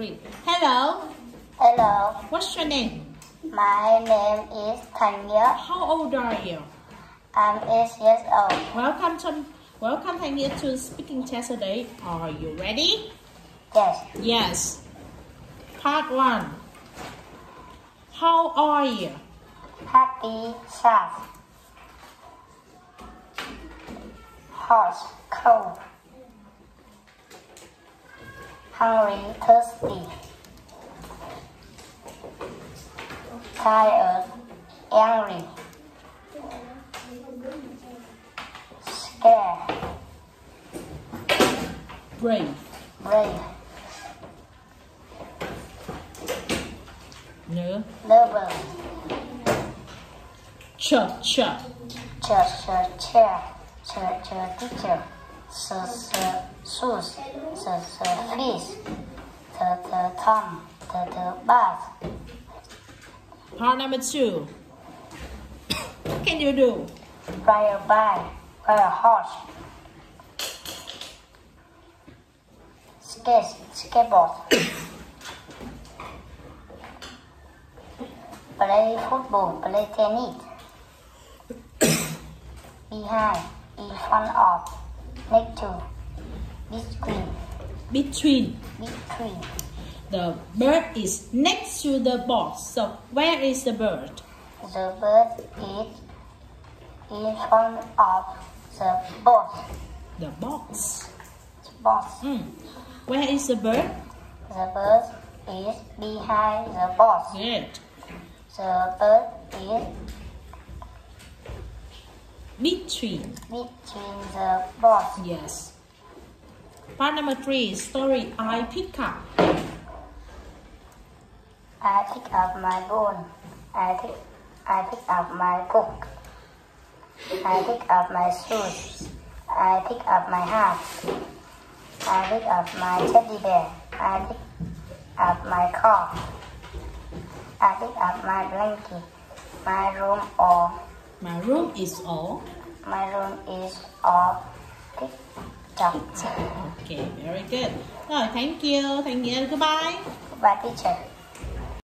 three. Hello. Hello, What's your name? my name is Thành Nghĩa. How old are you? I'm eight years old. Welcome to Welcome Thành Nghĩa to speaking test today. Are you ready? Yes, Yes. Part one. How are you? happy, sad, hot, cold, hungry, thirsty, tired, angry, scared, Brave. brave, No. nervous, Ch ch. chair, chair, chair, chair, chair, teacher, sir, sir, shoes, sir, sir, fish, the, the, thumb, the, the, bath, Part number two. What can you do? ride a bike, ride a horse, skate, skateboard, play football, play tennis, behind, in front of, next between, Between. between, The bird is next to the box. So where is the bird? the bird is in front of the box, The box. box. Mm. Where is the bird? The bird is behind the box. Good. The bird is Between. the box. Yes. Part number three. Story I pick up. I pick up my bone. I pick, I pick up my book. I pick up my shoes. I pick up my hat. I pick up my teddy bear. I pick up my car. I pick up my blanket. My room all. My room is all. My room is all picked up. Okay, very good. Oh, thank you. Thank you. Goodbye. Bye, teacher.